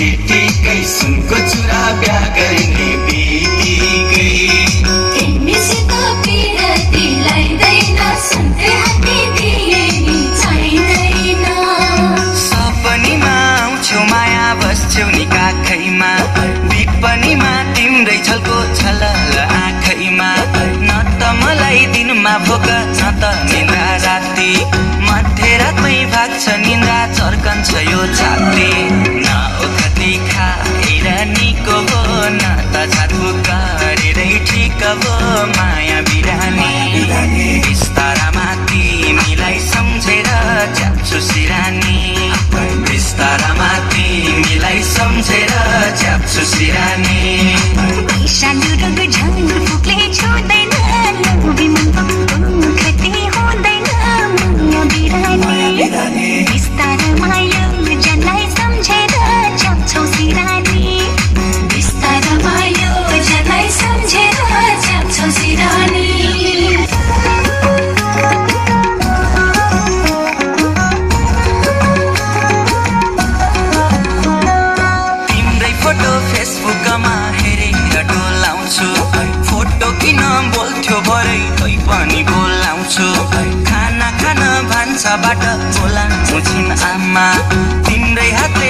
city घरमा भोक त निन्द्रा राति मध्य रातमै भाग्छ निन्द्रा चर्कन्छ यो छाती कोही पनि बोलाउँछु। खाना खान भान्साबाट बोलाउँछिन् आमा। तिम्रै हातले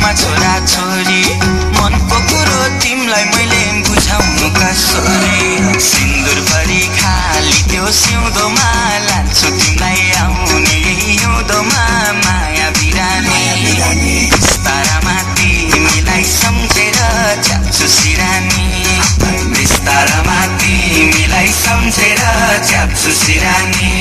मुखमा छोरा छोरी। मनको कुरो तिमीलाई मैले बुझाउनु कसरी सिन्दुर परि खाली त्यो सिउँदोमा लान्छु तिमीलाई आउने हिउँदोमा माया बिरानी बिस्तारामा तिमीलाई सम्झेर च्याप्छु सिरानी। बिस्तारामा तिमीलाई सम्झेर च्याप्छु सिरानी।